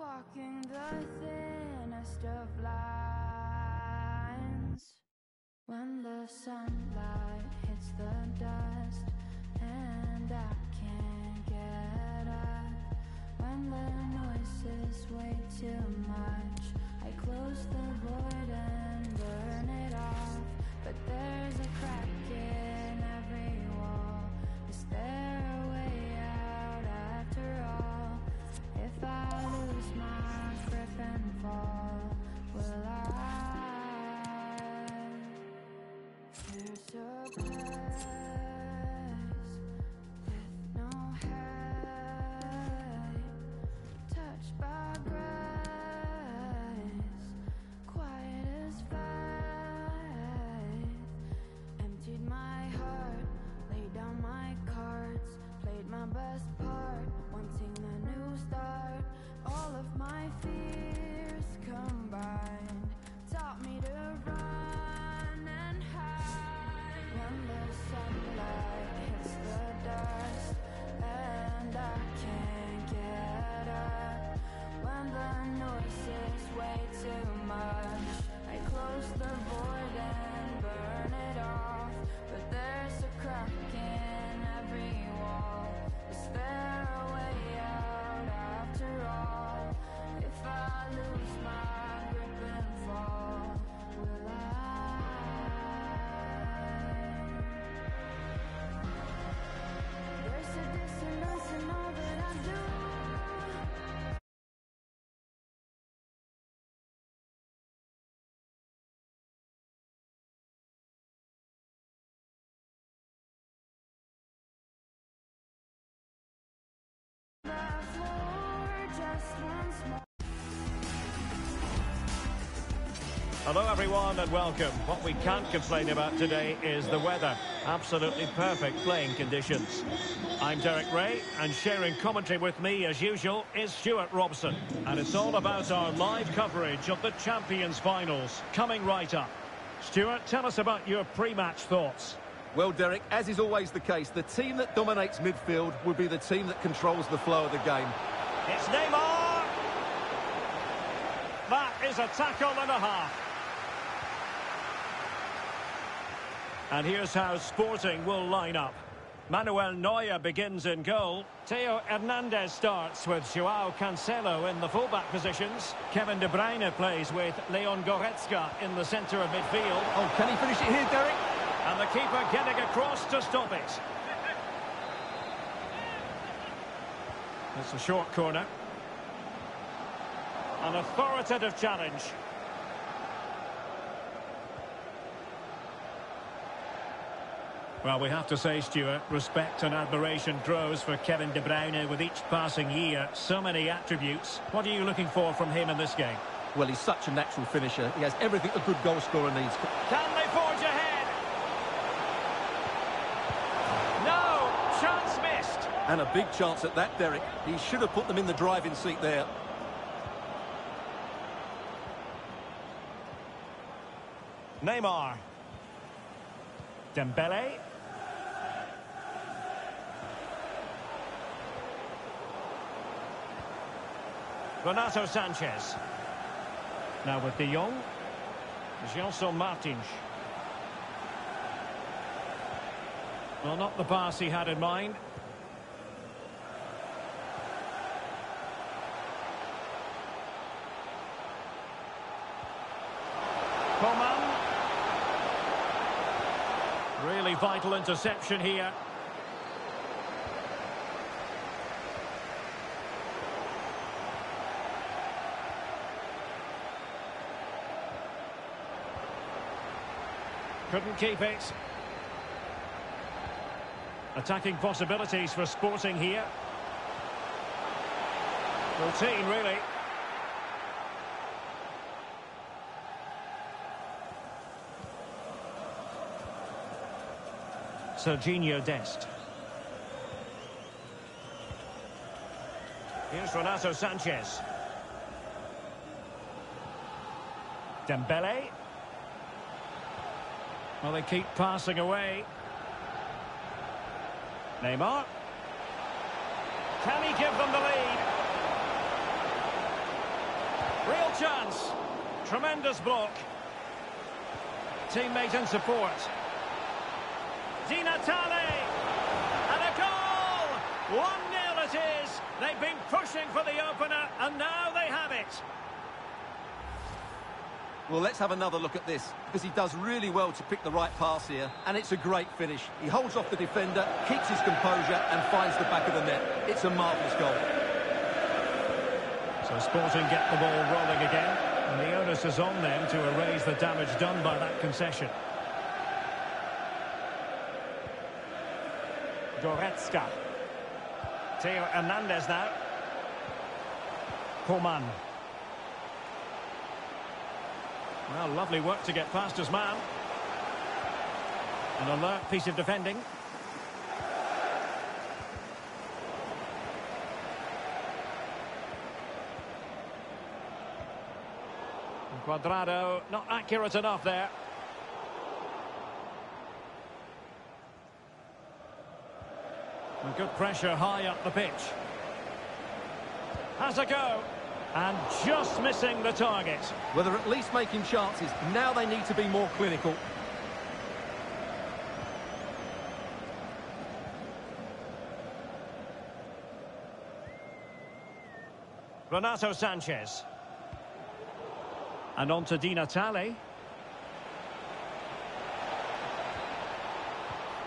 Walking the thinnest of lines. When the sunlight hits the dust And I can't get up. When the noise is way too much I close the void and burn it off. But there's a crack in Thank you. Hello everyone and welcome. What we can't complain about today is the weather. Absolutely perfect playing conditions. I'm Derek Ray and sharing commentary with me as usual is Stuart Robson. And it's all about our live coverage of the Champions Finals coming right up. Stuart, tell us about your pre-match thoughts. Well, Derek, as is always the case, the team that dominates midfield will be the team that controls the flow of the game. It's Neymar! That is a tackle and a half. And here's how Sporting will line up. Manuel Neuer begins in goal. Theo Hernandez starts with Joao Cancelo in the fullback positions. Kevin De Bruyne plays with Leon Goretzka in the centre of midfield. Oh, can he finish it here, Derek? And the keeper getting across to stop it. It's a short corner. An authoritative challenge. Well, we have to say, Stuart, respect and admiration grows for Kevin De Bruyne with each passing year. So many attributes. What are you looking for from him in this game? Well, he's such a natural finisher. He has everything a good goal scorer needs. Can they forge ahead? No! Chance missed! And a big chance at that, Derek. He should have put them in the driving seat there. Neymar. Dembele. Renato Sanches. Now with De Jong. Gelson Martins. Well, not the pass he had in mind. Coman. Really vital interception here. Couldn't keep it. Attacking possibilities for Sporting here. Routine, really. Sergiño Dest. Here's Renato Sanches. Dembele. Well, they keep passing away. Neymar. Can he give them the lead? Real chance. Tremendous block. Teammate and support. Di Natale. And a goal! 1-0 it is. They've been pushing for the opener, and now they have it. Well, let's have another look at this, because he does really well to pick the right pass here, and it's a great finish. He holds off the defender, keeps his composure, and finds the back of the net. It's a marvellous goal. So Sporting get the ball rolling again, and the onus is on them to erase the damage done by that concession. Goretzka. Theo Hernandez now. Coman. Well, lovely work to get past his man. An alert piece of defending. Cuadrado, not accurate enough there. And good pressure high up the pitch. Has a go. And just missing the target. Well, they're at least making chances. Now they need to be more clinical. Renato Sanches. And on to Di Natale.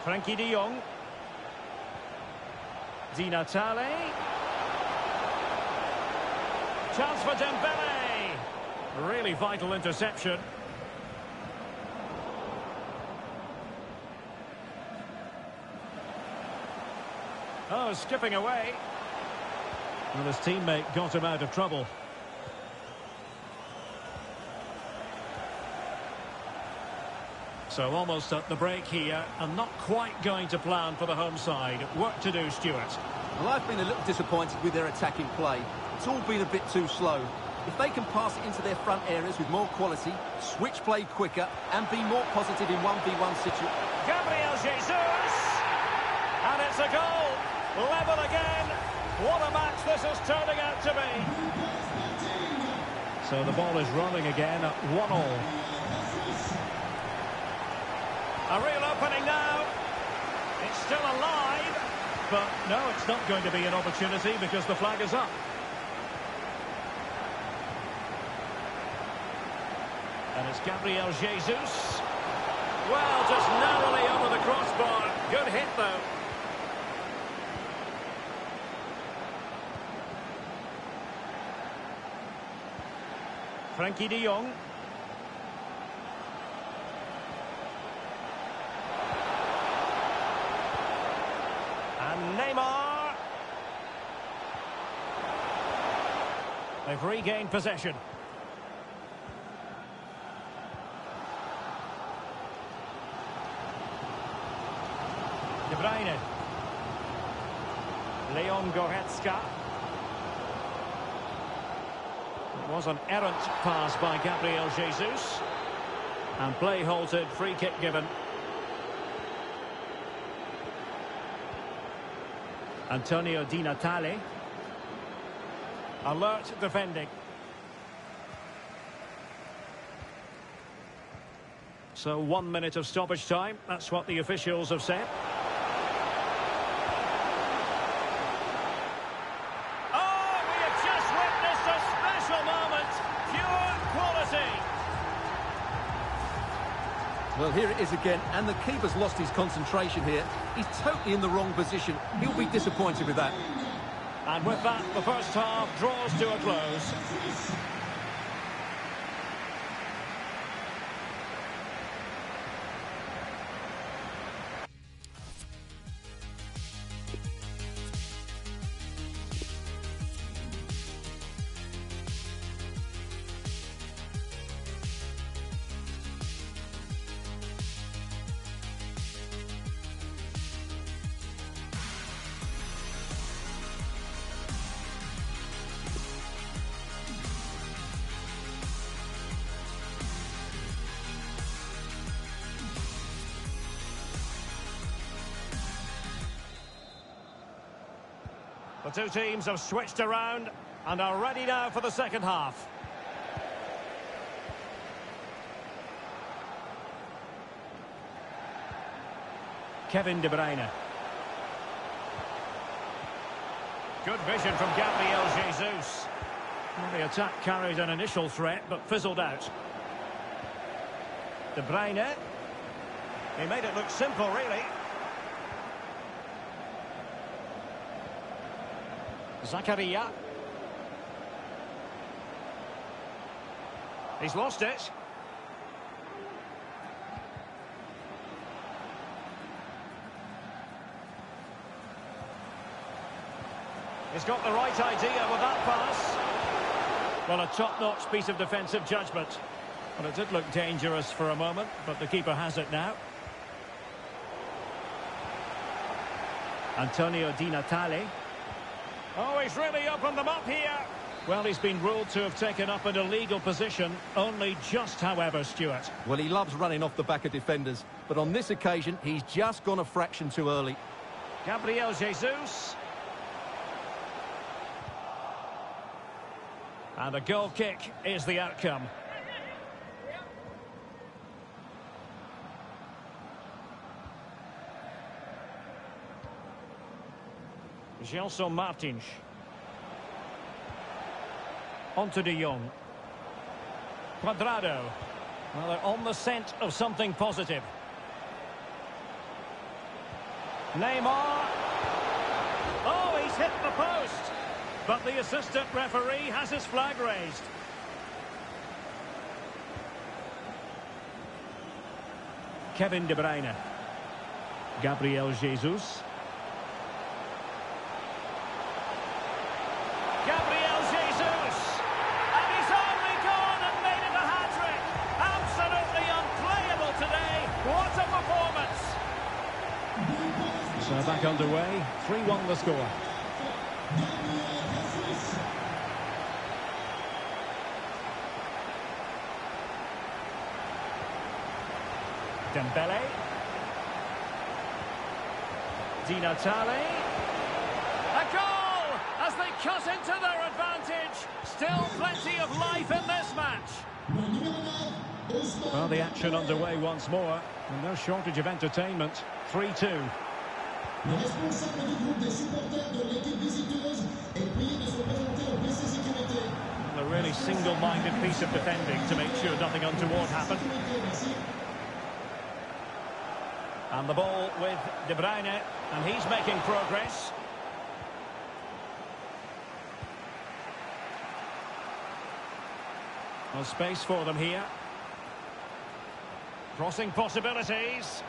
Frenkie de Jong. Di Natale. Chance for Dembele. Really vital interception. Oh, skipping away. Well, his teammate got him out of trouble. So almost at the break here, and not quite going to plan for the home side. Work to do, Stuart. Well, I've been a little disappointed with their attacking play. It's all been a bit too slow. If they can pass it into their front areas with more quality, switch play quicker, and be more positive in 1v1 situations... Gabriel Jesus! And it's a goal! Level again! What a match this is turning out to be! So the ball is rolling again at 1-all. A real opening now. It's still alive. But no, it's not going to be an opportunity because the flag is up. And it's Gabriel Jesus. Well, just narrowly over the crossbar. Good hit, though. Frenkie de Jong. Neymar. They've regained possession. De Bruyne. Leon Goretzka. It was an errant pass by Gabriel Jesus. And play halted, free kick given. Antonio Di Natale. Alert defending. So one minute of stoppage time. That's what the officials have said. Oh, we have just witnessed a special moment. Pure quality. Well, here it is again, and the keeper's lost his concentration here. He's totally in the wrong position. He'll be disappointed with that. And with that, the first half draws to a close. The two teams have switched around and are ready now for the second half. Kevin De Bruyne. Good vision from Gabriel Jesus. The attack carried an initial threat, but fizzled out. De Bruyne. He made it look simple, really. Zakaria. He's lost it. He's got the right idea with that pass. Well, a top-notch piece of defensive judgment. Well, it did look dangerous for a moment, but the keeper has it now. Antonio Di Natale. Oh, he's really opened them up here. Well, he's been ruled to have taken up an illegal position, only just, however, Stuart. Well, he loves running off the back of defenders, but on this occasion, he's just gone a fraction too early. Gabriel Jesus. And a goal kick is the outcome. Gelson Martins. On to De Jong. Cuadrado. Well, they're on the scent of something positive. Neymar. Oh, he's hit the post. But the assistant referee has his flag raised. Kevin De Bruyne. Gabriel Jesus. Back underway, 3-1 the score. Dembele. Di Natale. A goal as they cut into their advantage. Still plenty of life in this match. Well, the action underway once more. And no shortage of entertainment. 3-2. Le responsable du groupe des supporters de l'équipe visiteuse est prié de se présenter au PC Sécurité. A really single-minded piece of defending to make sure nothing untoward happened. And the ball with De Bruyne, and he's making progress. Well, space for them here. Crossing possibilities.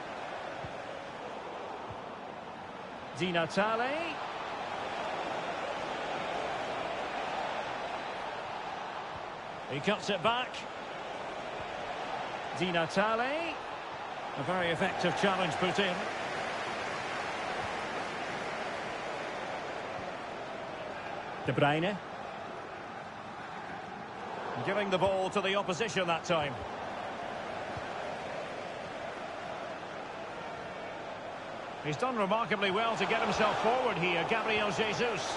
Di Natale. He cuts it back. Di Natale. A very effective challenge put in. De Bruyne. Giving the ball to the opposition that time. He's done remarkably well to get himself forward here, Gabriel Jesus.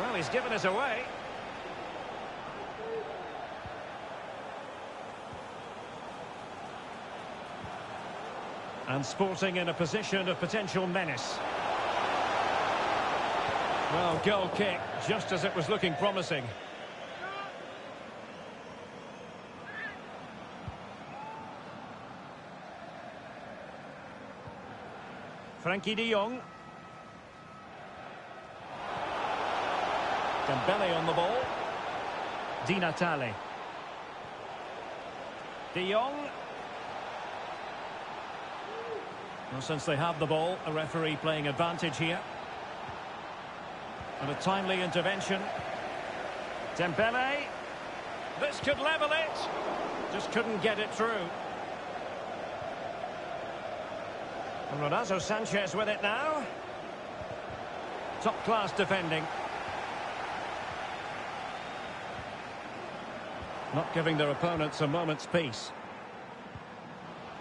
Well, he's given us away. And Sporting in a position of potential menace. Well, goal kick, just as it was looking promising. Frenkie de Jong. Dembele on the ball. Di Natale. De Jong. Well, since they have the ball, a referee playing advantage here. And a timely intervention. Dembele. This could level it. Just couldn't get it through. And Sanches with it now. Top-class defending. Not giving their opponents a moment's peace.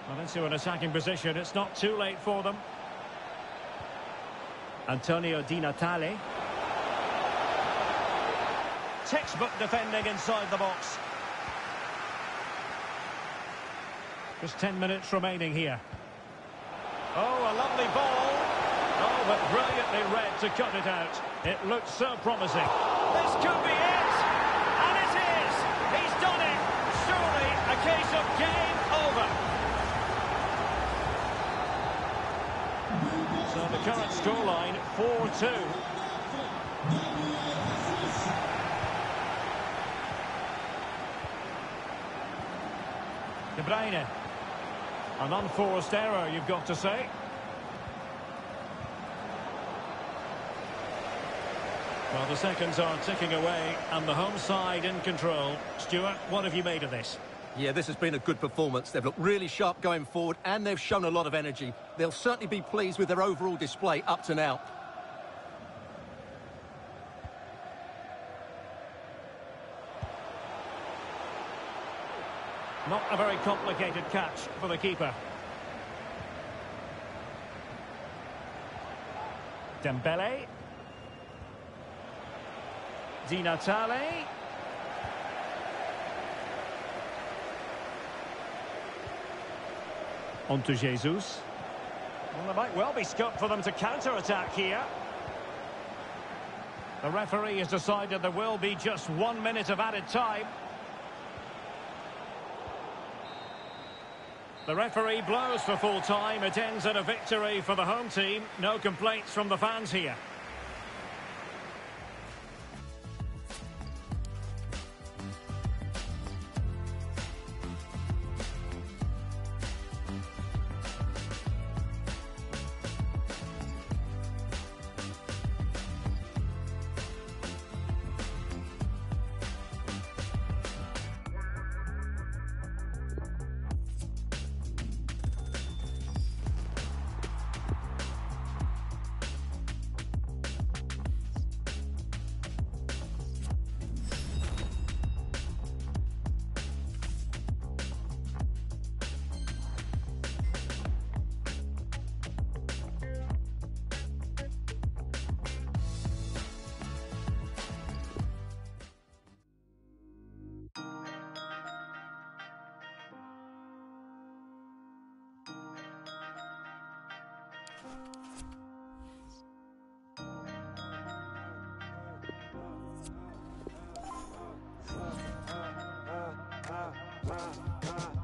Well, into an attacking position. It's not too late for them. Antonio Di Natale. Textbook defending inside the box. Just 10 minutes remaining here. Oh, a lovely ball. Oh, but brilliantly read to cut it out. It looks so promising. This could be it. And it is. He's done it. Surely a case of game over. So the current scoreline, 4-2. De Bruyne. An unforced error, you've got to say. Well, the seconds are ticking away, and the home side in control. Stuart, what have you made of this? Yeah, this has been a good performance. They've looked really sharp going forward, and they've shown a lot of energy. They'll certainly be pleased with their overall display up to now. Not a very complicated catch for the keeper. Dembele. Di Natale. On to Jesus. Well, there might well be scope for them to counter-attack here. The referee has decided there will be just one minute of added time. The referee blows for full time. It ends in a victory for the home team. No complaints from the fans here. Walking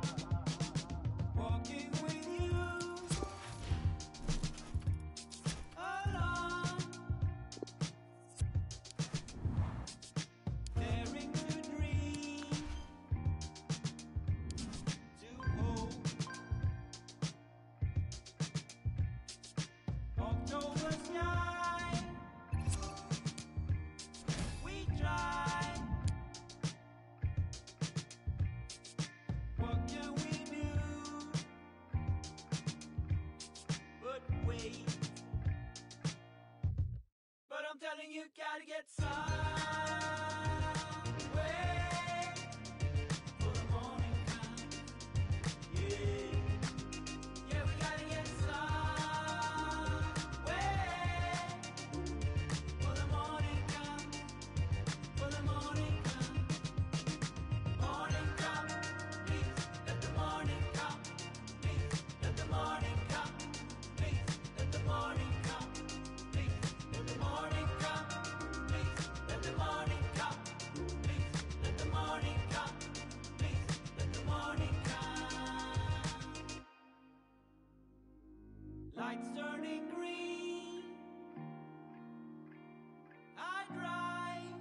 you, gotta get some Lights turning green. I drive.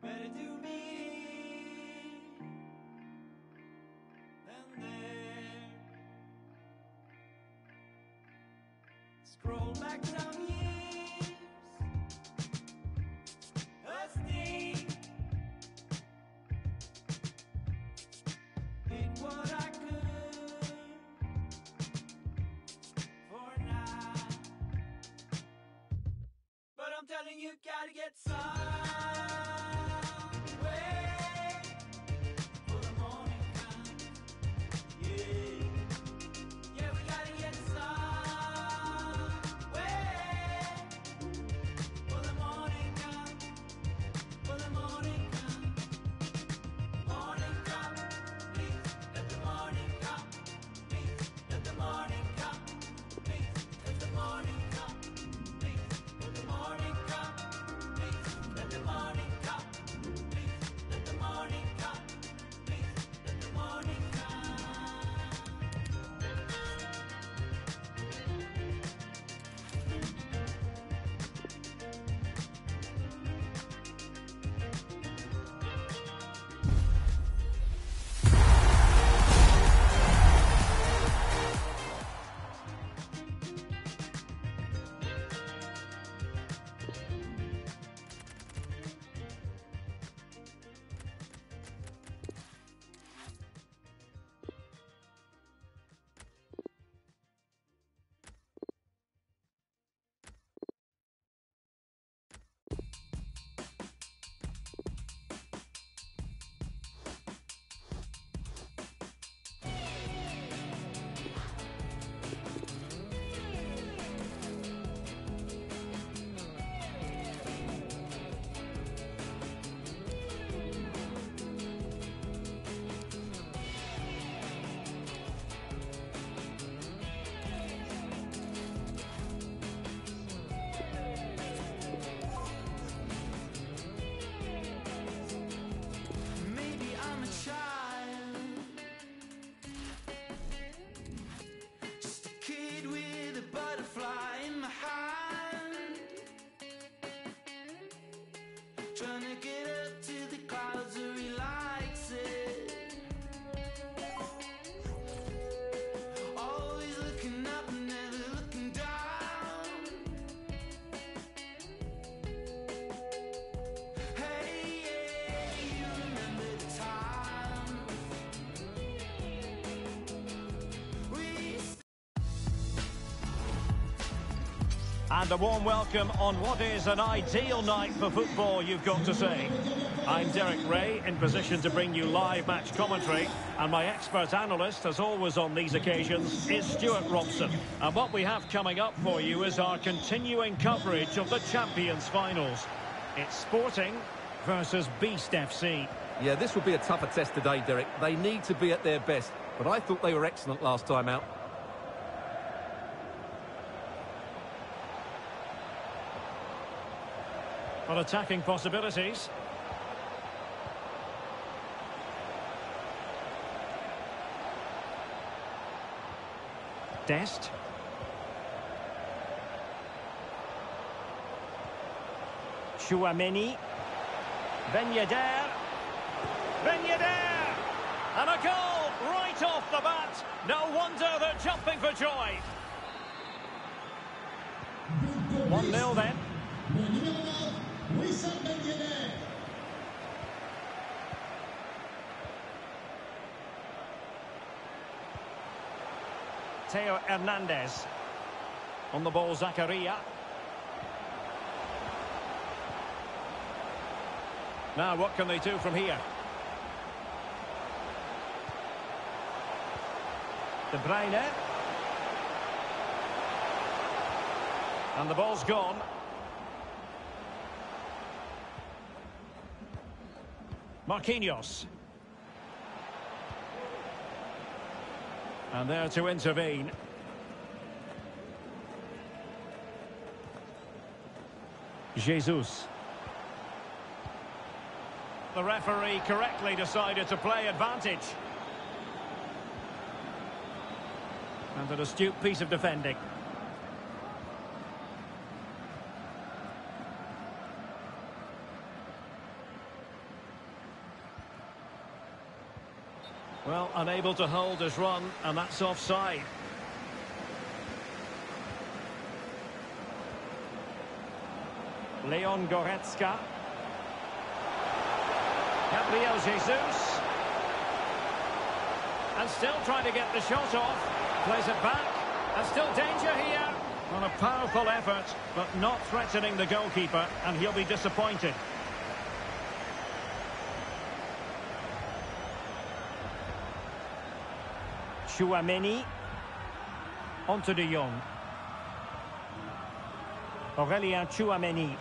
Better to here than there. Scroll back some years. You, gotta get And a warm welcome on what is an ideal night for football, you've got to say. I'm Derek Ray, in position to bring you live match commentary. And my expert analyst, as always on these occasions, is Stuart Robson. And what we have coming up for you is our continuing coverage of the Champions Finals. It's Sporting versus Beast FC. Yeah, this will be a tougher test today, Derek. They need to be at their best, but I thought they were excellent last time out. Attacking possibilities. Dest. Tchouaméni. Ben Yedder. Ben Yedder! And a goal right off the bat. No wonder they're jumping for joy. 1-0 then. Theo Hernandez. On the ball, Zakaria. Now, what can they do from here? De Bruyne. And the ball's gone. Marquinhos. And there to intervene. Jesus. The referee correctly decided to play advantage. And an astute piece of defending. Well, unable to hold his run, and that's offside. Leon Goretzka. Gabriel Jesus. And still trying to get the shot off. Plays it back. And still danger here. On a powerful effort, but not threatening the goalkeeper, and he'll be disappointed. Tchouaméni. Onto de Jong. Aurelien Tchouaméni.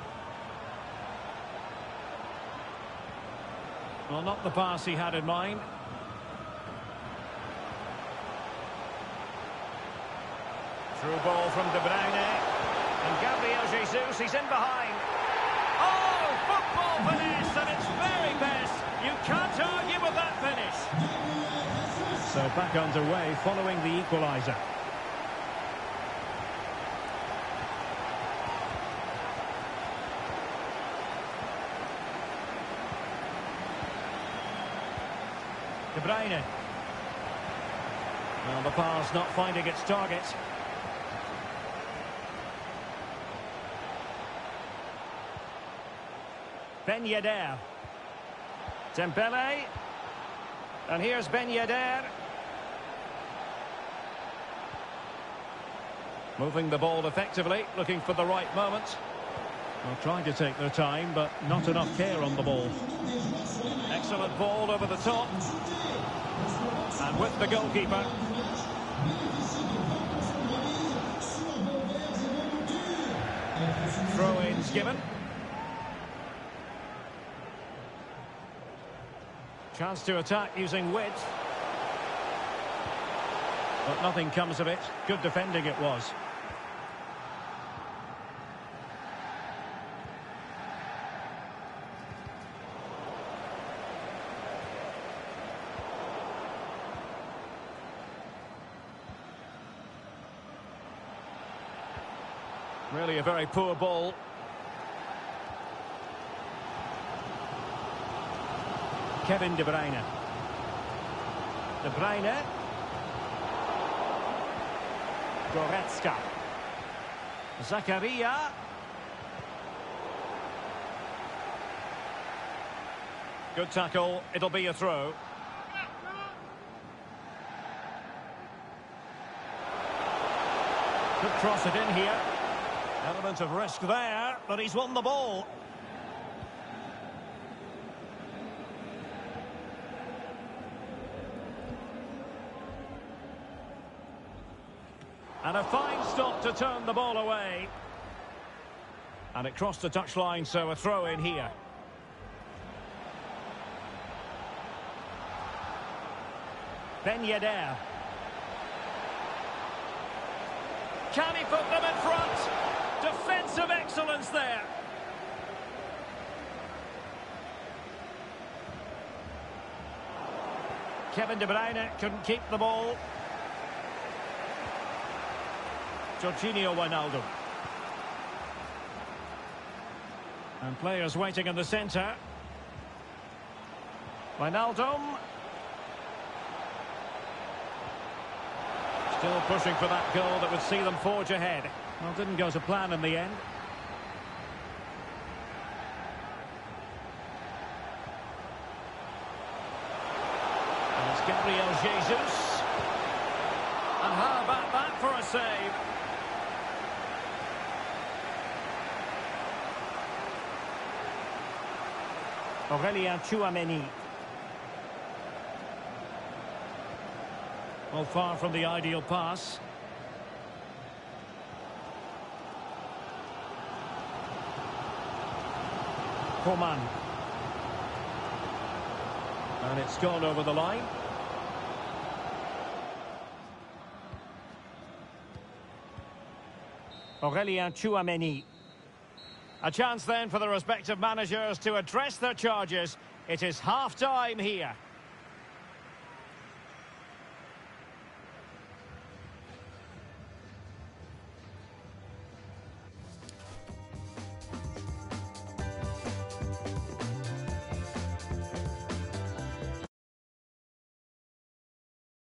Well, not the pass he had in mind. Through ball from De Bruyne. And Gabriel Jesus, he's in behind. Oh, football finish at its So back underway following the equaliser. De Bruyne. Well, the pass not finding its target. Ben Yedder. Dembele. And here's Ben Yedder. Moving the ball effectively, looking for the right moment. Well, trying to take their time, but not enough care on the ball. Excellent ball over the top. And with the goalkeeper. Throw-ins given. Chance to attack using width. But nothing comes of it. Good defending it was. Really a very poor ball. Kevin De Bruyne. De Bruyne. Goretzka. Zakaria. Good tackle. It'll be a throw. Could cross it in here. Element of risk there, but he's won the ball. And a fine stop to turn the ball away. And it crossed the touchline, so a throw in here. Ben Yedder. Can he put them in front? Defensive excellence there. Kevin De Bruyne couldn't keep the ball. Georginio Wijnaldum. And players waiting in the centre. Wijnaldum. Still pushing for that goal that would see them forge ahead. Well, didn't go to plan in the end. And it's Gabriel Jesus. And how about that for a save? Aurelien Tchouaméni. Well, far from the ideal pass. Coman. And it's gone over the line. Aurelien Tchouaméni. A chance then for the respective managers to address their charges. It is half-time here.